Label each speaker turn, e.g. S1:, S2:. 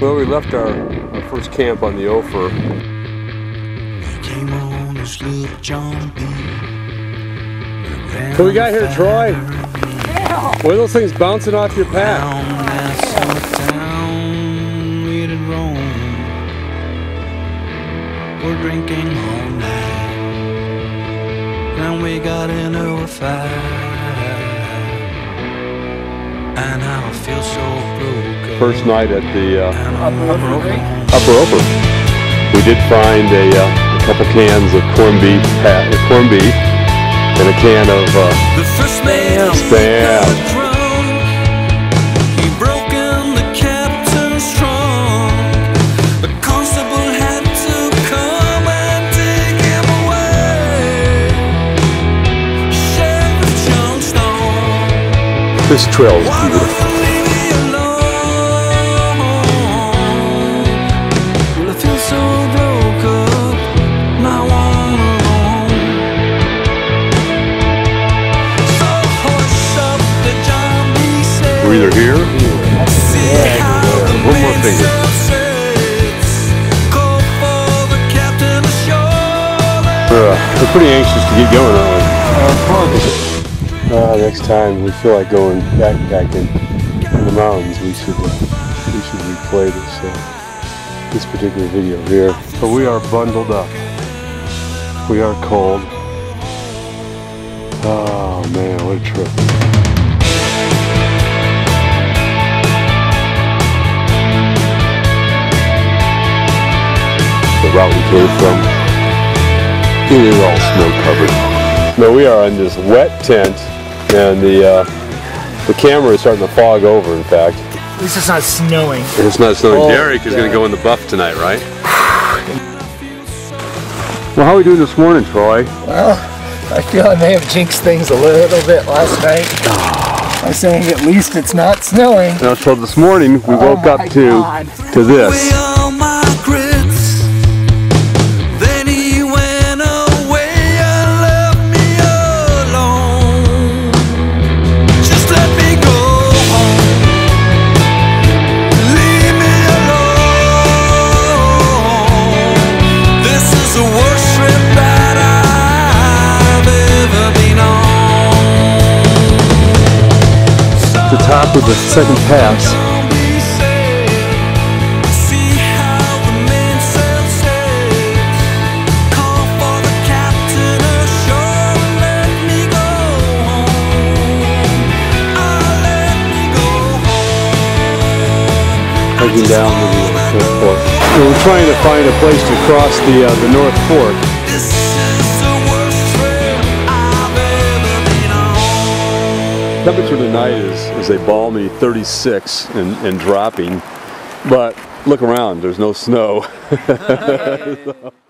S1: Well, we left our, our first camp on the Ophir.
S2: Came on this little John B.
S1: We got here, Troy? What are those things bouncing off your pack? First night at the uh,
S2: And I'm.
S1: Upper. We did find a, uh, a couple cans of corned beef, pat, uh, corned beef, and a can of uh,
S2: The first man
S1: Spam.
S2: got drunk. He broken
S1: either here.
S2: How
S1: One more finger.
S2: mainsail sits. Call for the captain ashore.
S1: We're, uh, we're pretty anxious to get going, aren't we? Uh, next time we feel like going backpacking in the mountains, we should uh, we should replay this uh, this particular video here. But we are bundled up. We are cold. Oh man, what a trip! Route we came from, it is all snow covered. No, we are in this wet tent, and the uh, the camera is starting to fog over. In fact,
S3: At least it's not snowing.
S1: it's not snowing.
S3: Oh,
S1: Derek is going to go in the buff tonight, right? well, how are we doing this morning, Troy?
S3: Well, I feel I may have jinxed things a little bit last night by saying at least it's not snowing.
S1: Now, so this morning we
S3: Oh
S1: woke up to
S3: God.
S1: to
S2: We
S1: this.
S2: Home. Ah, let me go home.
S1: Hiking down the North Fork. We're trying to find a place to cross the uh, the North Fork. Temperature tonight is, is a balmy 36 and, and dropping, but look around, there's no snow.